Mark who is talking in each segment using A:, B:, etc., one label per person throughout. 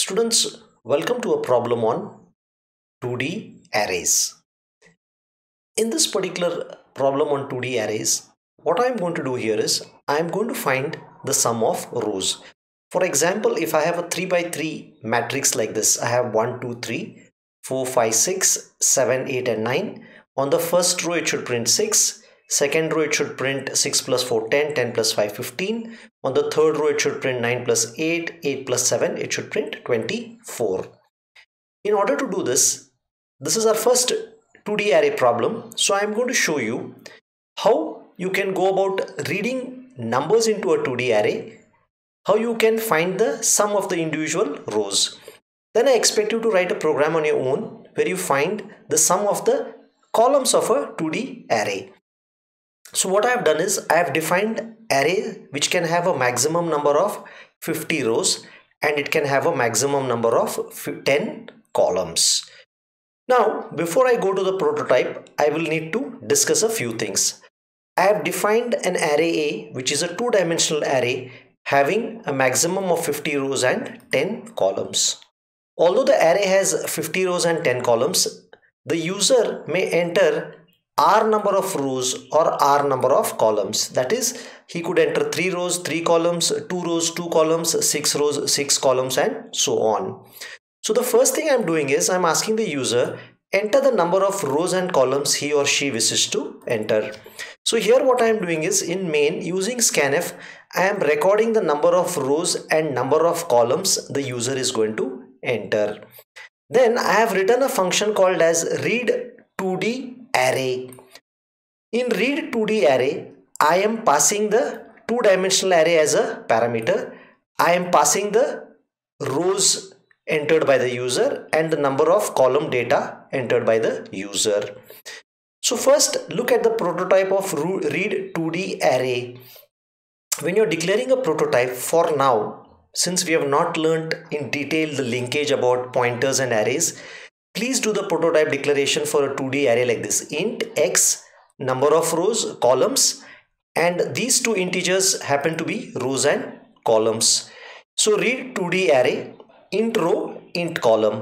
A: Students, welcome to a problem on 2D arrays. In this particular problem on 2D arrays, what I'm going to do here is I'm going to find the sum of rows. For example, if I have a 3 by 3 matrix like this, I have 1, 2, 3, 4, 5, 6, 7, 8 and 9. On the first row it should print 6, second row it should print 6 plus 4 10 10 plus 5 15 on the third row it should print 9 plus 8 8 plus 7 it should print 24 in order to do this this is our first 2d array problem. So i am going to show you how you can go about reading numbers into a 2d array how you can find the sum of the individual rows. Then i expect you to write a program on your own where you find the sum of the columns of a 2d array so what I have done is I have defined array which can have a maximum number of 50 rows and it can have a maximum number of 10 columns. Now before I go to the prototype I will need to discuss a few things. I have defined an array A which is a two-dimensional array having a maximum of 50 rows and 10 columns. Although the array has 50 rows and 10 columns, the user may enter r number of rows or r number of columns. That is he could enter 3 rows 3 columns 2 rows 2 columns 6 rows 6 columns and so on. So the first thing i'm doing is i'm asking the user enter the number of rows and columns he or she wishes to enter. So here what i am doing is in main using scanf i am recording the number of rows and number of columns the user is going to enter. Then i have written a function called as read 2d array. In read 2D array, I am passing the two dimensional array as a parameter. I am passing the rows entered by the user and the number of column data entered by the user. So first look at the prototype of read 2D array. When you're declaring a prototype for now, since we have not learned in detail the linkage about pointers and arrays, Please do the prototype declaration for a 2D array like this. int x number of rows columns and these two integers happen to be rows and columns. So read 2D array int row int column.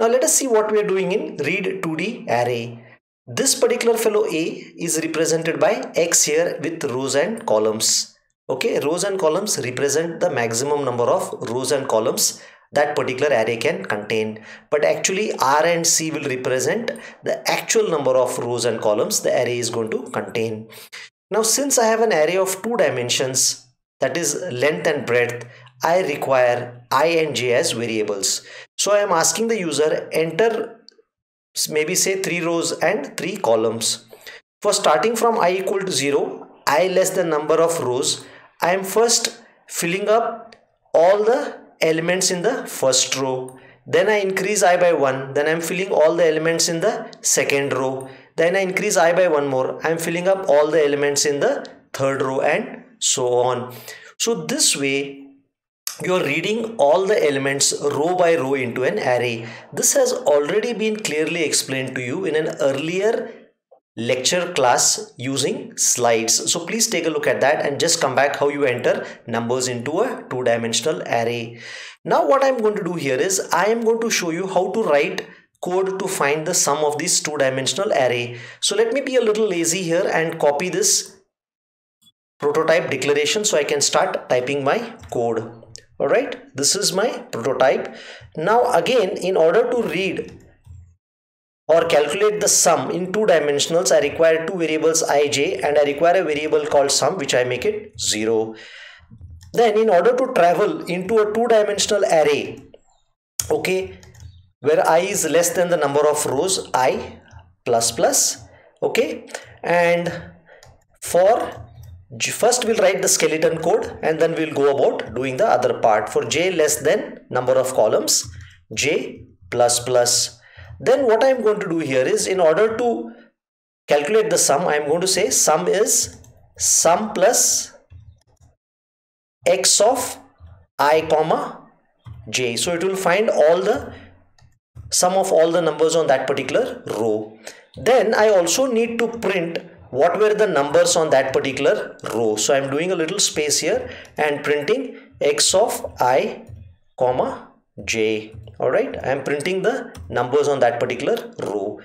A: Now let us see what we are doing in read 2D array. This particular fellow a is represented by x here with rows and columns. Okay, rows and columns represent the maximum number of rows and columns that particular array can contain. But actually r and c will represent the actual number of rows and columns the array is going to contain. Now since i have an array of two dimensions that is length and breadth i require i and j as variables. So i am asking the user enter maybe say three rows and three columns. For starting from i equal to 0 i less than number of rows i am first filling up all the elements in the first row. Then I increase i by 1 then I'm filling all the elements in the second row. Then I increase i by 1 more. I'm filling up all the elements in the third row and so on. So this way you're reading all the elements row by row into an array. This has already been clearly explained to you in an earlier lecture class using slides. So please take a look at that and just come back how you enter numbers into a two-dimensional array. Now what I'm going to do here is I am going to show you how to write code to find the sum of this two-dimensional array. So let me be a little lazy here and copy this prototype declaration so I can start typing my code. Alright, this is my prototype. Now again, in order to read or calculate the sum in two dimensionals I require two variables ij and I require a variable called sum which I make it 0. Then in order to travel into a two dimensional array okay where i is less than the number of rows i plus plus okay and for first we'll write the skeleton code and then we'll go about doing the other part for j less than number of columns j plus plus then what I'm going to do here is in order to calculate the sum I'm going to say sum is sum plus x of i comma j. So it will find all the sum of all the numbers on that particular row. Then I also need to print what were the numbers on that particular row. So I'm doing a little space here and printing x of i comma j all right i am printing the numbers on that particular row.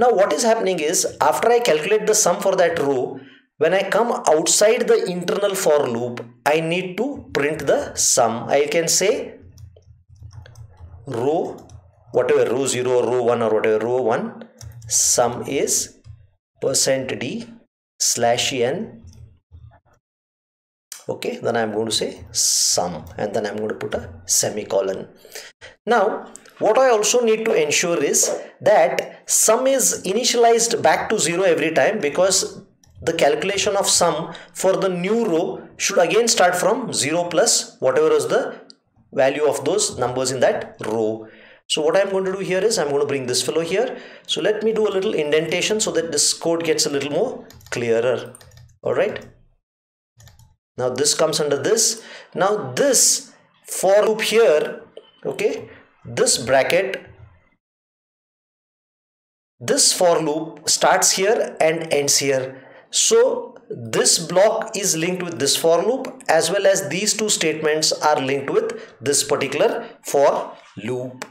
A: Now what is happening is after i calculate the sum for that row when i come outside the internal for loop i need to print the sum. I can say row whatever row 0 or row 1 or whatever row 1 sum is percent d slash n okay then i'm going to say sum and then i'm going to put a semicolon now what i also need to ensure is that sum is initialized back to zero every time because the calculation of sum for the new row should again start from 0 plus whatever is the value of those numbers in that row so what I'm going to do here is I'm going to bring this fellow here. So let me do a little indentation so that this code gets a little more clearer. All right now this comes under this. Now this for loop here okay this bracket this for loop starts here and ends here. So this block is linked with this for loop as well as these two statements are linked with this particular for loop.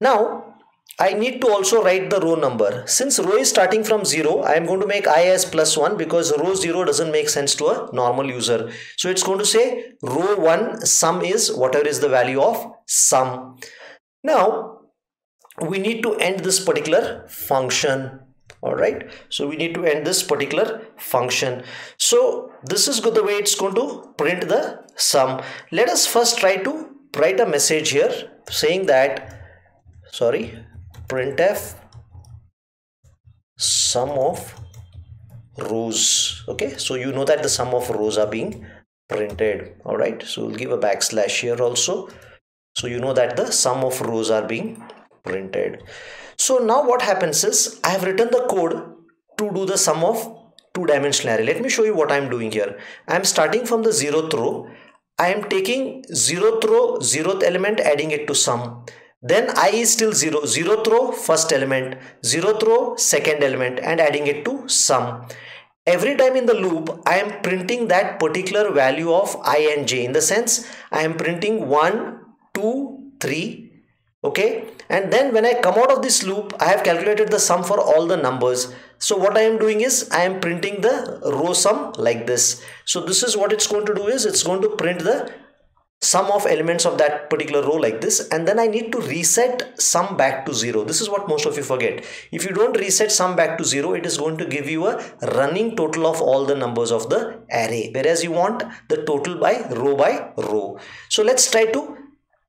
A: Now I need to also write the row number. Since row is starting from 0, I am going to make i as plus 1 because row 0 doesn't make sense to a normal user. So it's going to say row 1 sum is whatever is the value of sum. Now we need to end this particular function all right so we need to end this particular function so this is good the way it's going to print the sum let us first try to write a message here saying that sorry printf sum of rows okay? So you know that the sum of rows are being printed all right? So we'll give a backslash here also. So you know that the sum of rows are being printed. So now what happens is i have written the code to do the sum of two dimensional array. Let me show you what i'm doing here. I'm starting from the zeroth row. I am taking zeroth row zeroth element adding it to sum then i is still 0 0th row first element 0th row second element and adding it to sum. Every time in the loop i am printing that particular value of i and j in the sense i am printing 1 2 3 okay? And then when i come out of this loop i have calculated the sum for all the numbers. So what i am doing is i am printing the row sum like this. So this is what it's going to do is it's going to print the sum of elements of that particular row like this and then I need to reset sum back to zero. This is what most of you forget. If you don't reset sum back to zero, it is going to give you a running total of all the numbers of the array. Whereas you want the total by row by row. So let's try to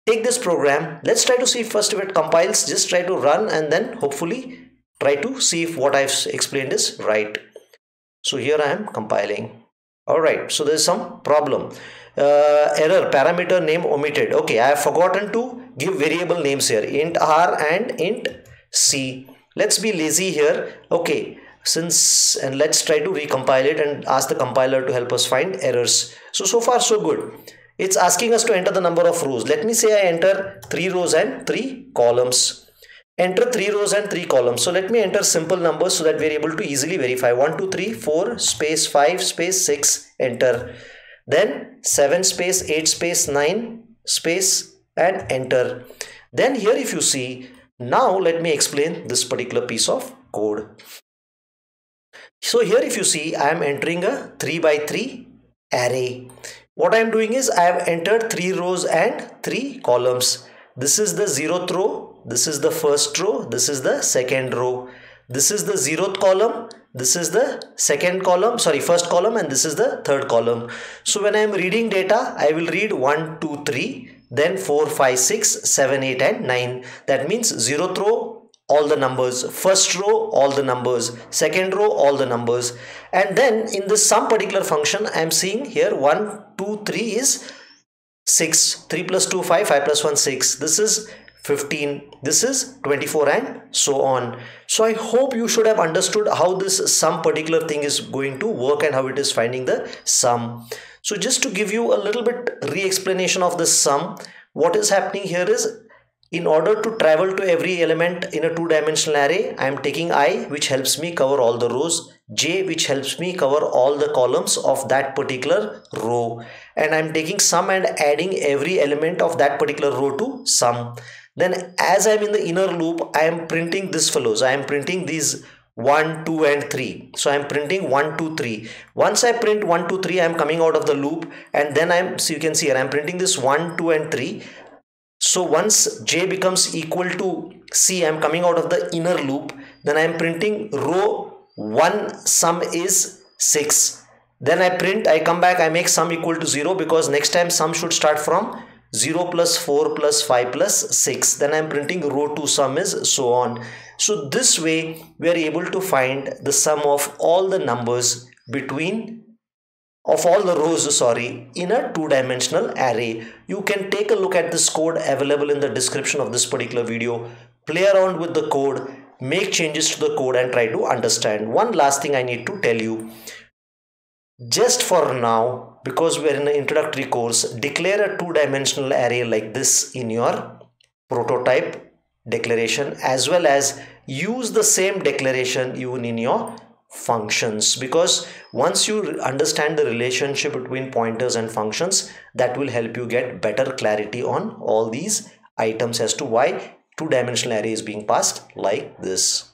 A: take this program. Let's try to see first if it compiles. Just try to run and then hopefully try to see if what I've explained is right. So here I am compiling. Alright, so there's some problem uh, error parameter name omitted. Okay i have forgotten to give variable names here. Int r and int c. Let's be lazy here. Okay since and let's try to recompile it and ask the compiler to help us find errors. So so far so good. It's asking us to enter the number of rows. Let me say i enter three rows and three columns. Enter three rows and three columns. So let me enter simple numbers so that we're able to easily verify. 1 2 3 4 space 5 space 6 enter then 7 space 8 space 9 space and enter. Then here if you see now let me explain this particular piece of code. So here if you see I am entering a 3 by 3 array. What I am doing is I have entered 3 rows and 3 columns. This is the zeroth row. This is the first row. This is the second row. This is the zeroth column this is the second column sorry first column and this is the third column. So when i am reading data i will read 1 2 3 then 4 5 6 7 8 and 9 that means zero row all the numbers. First row all the numbers. Second row all the numbers. And then in this sum particular function i am seeing here 1 2 3 is 6 3 plus 2 5 5 plus 1 6 this is 15 this is 24 and so on. So i hope you should have understood how this sum particular thing is going to work and how it is finding the sum. So just to give you a little bit re-explanation of the sum what is happening here is in order to travel to every element in a two-dimensional array i am taking i which helps me cover all the rows j which helps me cover all the columns of that particular row. And i'm taking sum and adding every element of that particular row to sum then as i'm in the inner loop i am printing this follows i am printing these 1 2 and 3 so i'm printing 1 2 3 once i print 1 2 3 i'm coming out of the loop. And then i'm so you can see here i'm printing this 1 2 and 3 so once j becomes equal to c i'm coming out of the inner loop. Then i'm printing row 1 sum is 6 then i print i come back i make sum equal to 0 because next time sum should start from 0 plus 4 plus 5 plus 6 then i'm printing row 2 sum is so on so this way we are able to find the sum of all the numbers between of all the rows sorry in a two-dimensional array. You can take a look at this code available in the description of this particular video. Play around with the code, make changes to the code and try to understand. One last thing I need to tell you. Just for now, because we are in an introductory course, declare a two-dimensional array like this in your prototype declaration as well as use the same declaration even in your functions. Because once you understand the relationship between pointers and functions that will help you get better clarity on all these items as to why two dimensional array is being passed like this